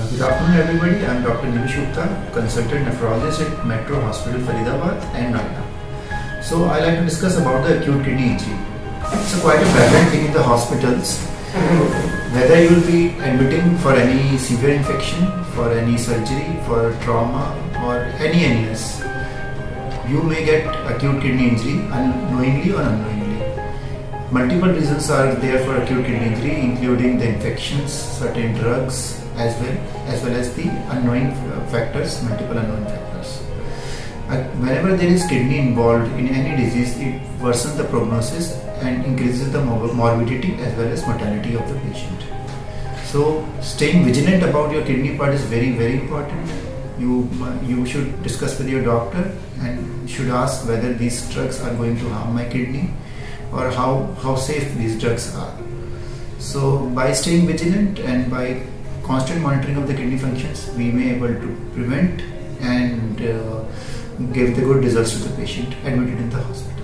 Uh, good afternoon everybody, I am Dr. Nimish Gupta, consultant nephrologist at Metro Hospital Faridabad and Noida. So I like to discuss about the acute kidney injury. It's a quite a prevalent thing in the hospitals. Whether you will be admitting for any severe infection, for any surgery, for trauma or any illness, you may get acute kidney injury unknowingly or unknowingly. Multiple reasons are there for acute kidney injury, including the infections, certain drugs, as well as well as the unknown factors, multiple unknown factors. Uh, whenever there is kidney involved in any disease, it worsens the prognosis and increases the morbidity as well as mortality of the patient. So, staying vigilant about your kidney part is very very important. You you should discuss with your doctor and should ask whether these drugs are going to harm my kidney or how, how safe these drugs are. So by staying vigilant and by constant monitoring of the kidney functions, we may able to prevent and uh, give the good results to the patient admitted in the hospital.